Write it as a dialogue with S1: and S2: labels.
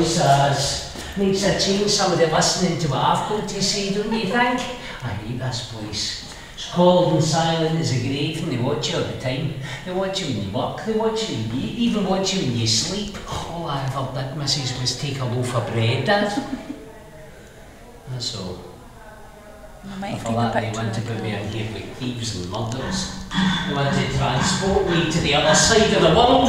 S1: needs makes a change somebody listening to what I've got to say, don't you think? I hate this place. It's cold and silent as a grave and they watch you all the time. They watch you when you work, they watch you when you eat, even watch you when you sleep. All I ever did, missus, was take a loaf of bread, Dad. That's all.
S2: I might
S1: I thought that they want to put me in here with thieves and murderers. They want to transport me to the other side of the world.